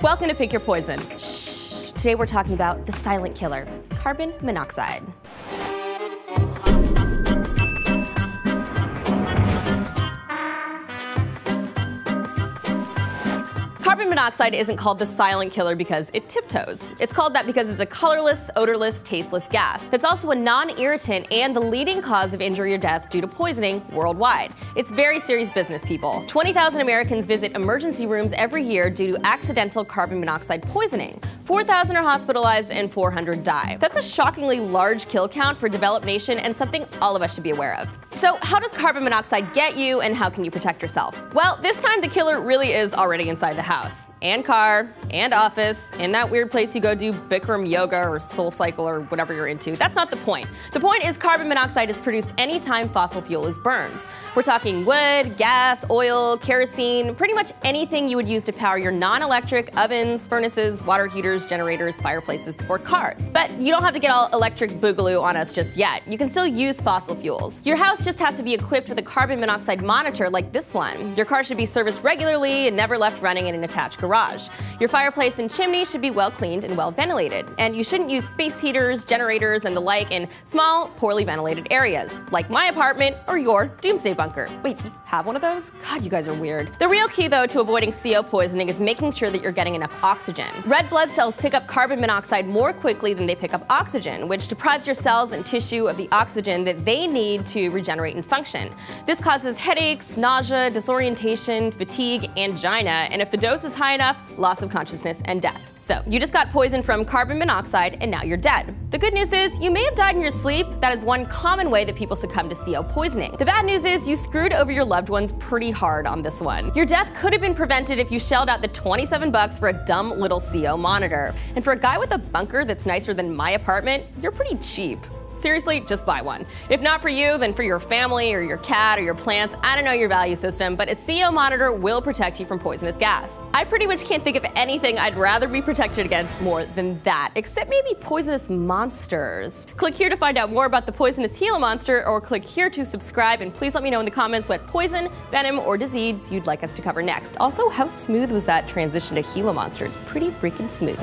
Welcome to Pick Your Poison. Shh. Today we're talking about the silent killer, carbon monoxide. Carbon monoxide isn't called the silent killer because it tiptoes. It's called that because it's a colorless, odorless, tasteless gas. It's also a non-irritant and the leading cause of injury or death due to poisoning worldwide. It's very serious business, people. 20,000 Americans visit emergency rooms every year due to accidental carbon monoxide poisoning. 4,000 are hospitalized and 400 die. That's a shockingly large kill count for a developed nation and something all of us should be aware of. So how does carbon monoxide get you and how can you protect yourself? Well, this time the killer really is already inside the house and car and office and that weird place you go do Bikram yoga or soul cycle or whatever you're into. That's not the point. The point is carbon monoxide is produced anytime fossil fuel is burned. We're talking wood, gas, oil, kerosene, pretty much anything you would use to power your non-electric ovens, furnaces, water heaters, generators, fireplaces, or cars. But you don't have to get all electric boogaloo on us just yet. You can still use fossil fuels. Your house just has to be equipped with a carbon monoxide monitor like this one. Your car should be serviced regularly and never left running in an attached garage. Your fireplace and chimney should be well cleaned and well ventilated. And you shouldn't use space heaters, generators, and the like in small, poorly ventilated areas, like my apartment or your doomsday bunker. Wait, you have one of those? God, you guys are weird. The real key, though, to avoiding CO poisoning is making sure that you're getting enough oxygen. Red blood cells pick up carbon monoxide more quickly than they pick up oxygen, which deprives your cells and tissue of the oxygen that they need to regenerate and function. This causes headaches, nausea, disorientation, fatigue, and angina, and if the dose is high enough, loss of consciousness and death. So, you just got poisoned from carbon monoxide and now you're dead. The good news is, you may have died in your sleep. That is one common way that people succumb to CO poisoning. The bad news is, you screwed over your loved ones pretty hard on this one. Your death could have been prevented if you shelled out the 27 bucks for a dumb little CO monitor. And for a guy with a bunker that's nicer than my apartment, you're pretty cheap. Seriously, just buy one. If not for you, then for your family or your cat or your plants. I don't know your value system, but a CO monitor will protect you from poisonous gas. I pretty much can't think of anything I'd rather be protected against more than that, except maybe poisonous monsters. Click here to find out more about the poisonous Gila monster, or click here to subscribe, and please let me know in the comments what poison, venom, or disease you'd like us to cover next. Also, how smooth was that transition to Gila monsters? Pretty freaking smooth.